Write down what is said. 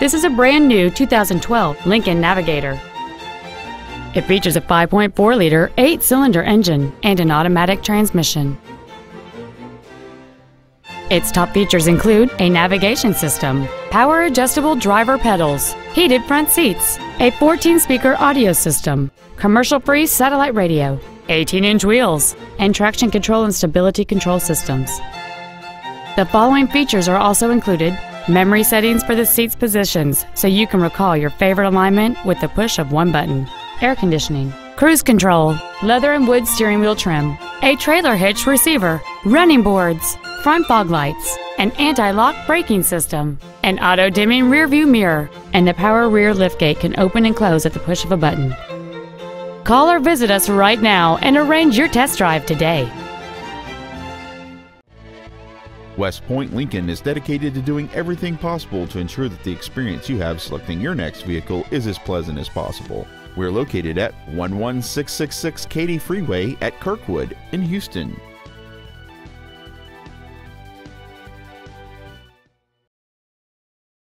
This is a brand new 2012 Lincoln Navigator. It features a 5.4 liter, 8 cylinder engine and an automatic transmission. Its top features include a navigation system, power adjustable driver pedals, heated front seats, a 14 speaker audio system, commercial free satellite radio, 18 inch wheels, and traction control and stability control systems. The following features are also included memory settings for the seat's positions so you can recall your favorite alignment with the push of one button, air conditioning, cruise control, leather and wood steering wheel trim, a trailer hitch receiver, running boards, front fog lights, an anti-lock braking system, an auto-dimming rearview mirror, and the power rear liftgate can open and close at the push of a button. Call or visit us right now and arrange your test drive today. West Point Lincoln is dedicated to doing everything possible to ensure that the experience you have selecting your next vehicle is as pleasant as possible. We're located at 11666 Katy Freeway at Kirkwood in Houston.